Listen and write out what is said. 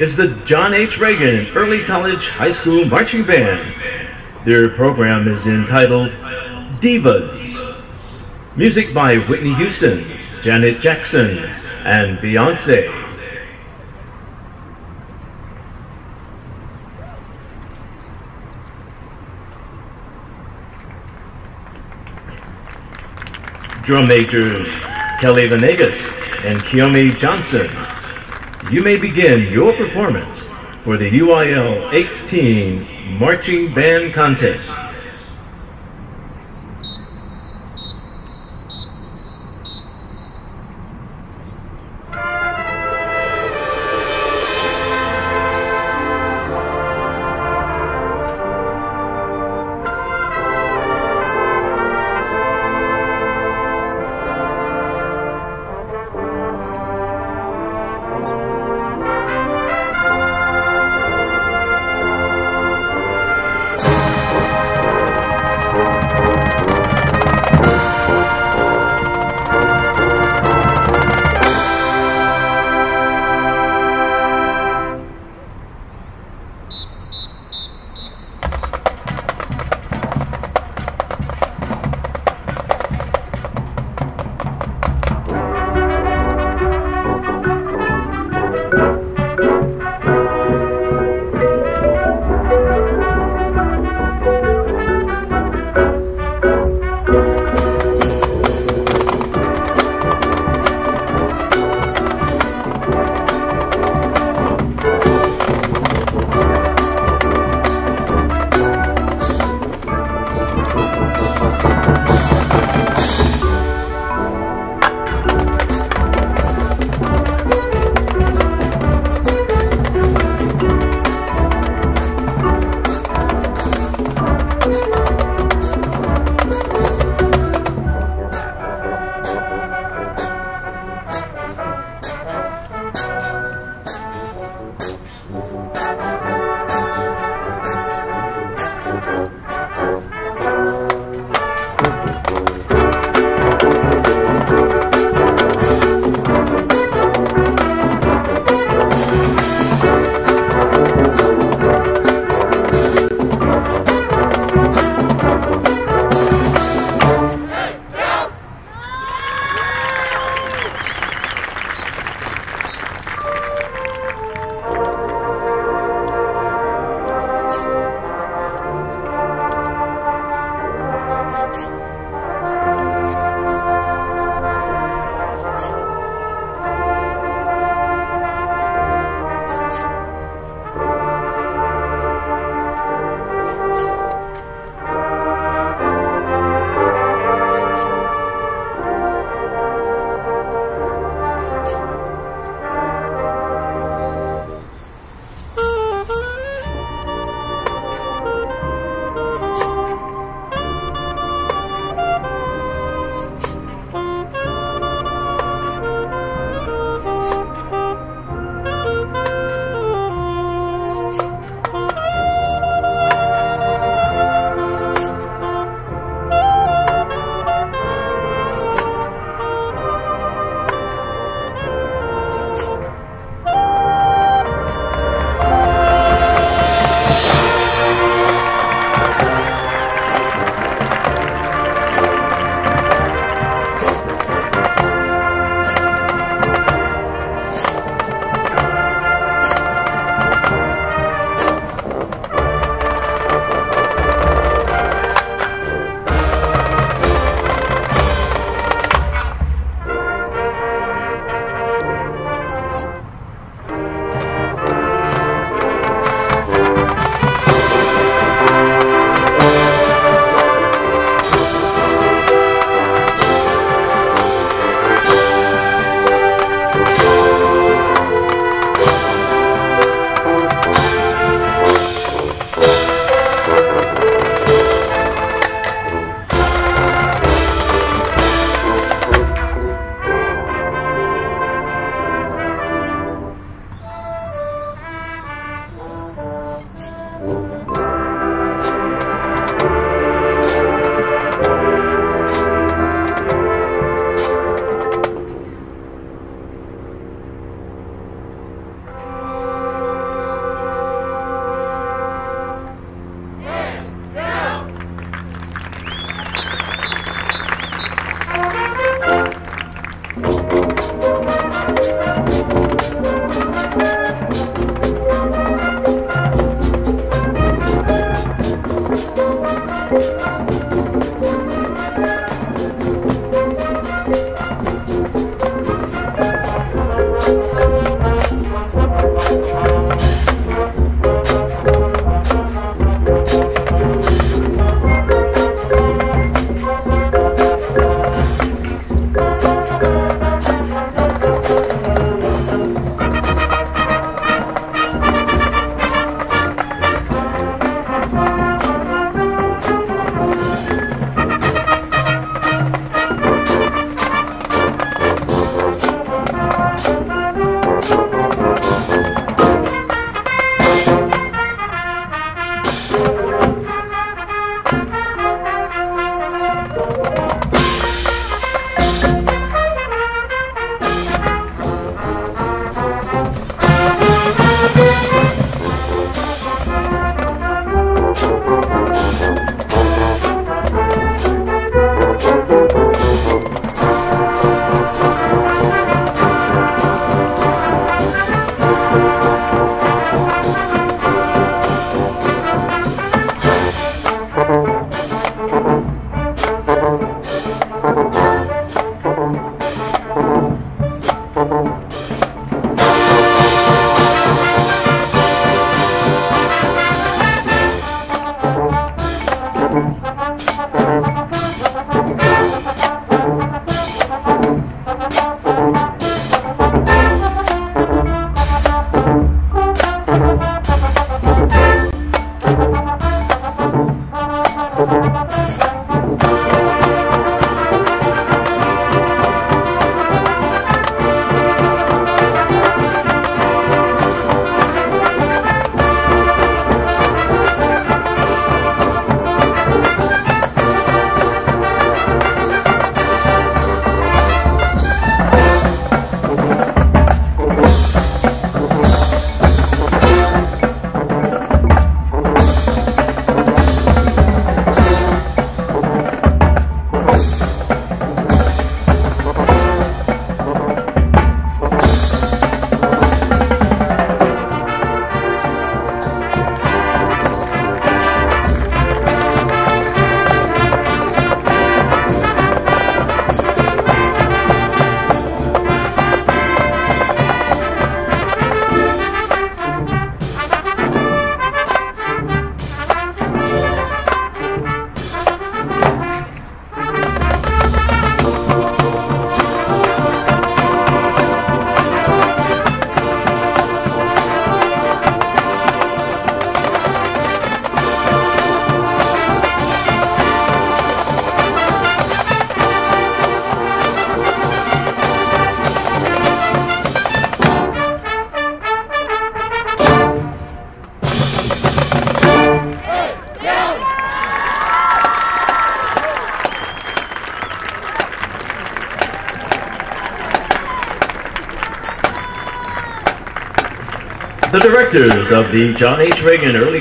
is the John H. Reagan Early College High School Marching Band. Their program is entitled Divas. Music by Whitney Houston, Janet Jackson, and Beyonce. Drum majors Kelly Venegas and Kiyomi Johnson. You may begin your performance for the UIL 18 Marching Band Contest. The directors of the John H. Reagan Early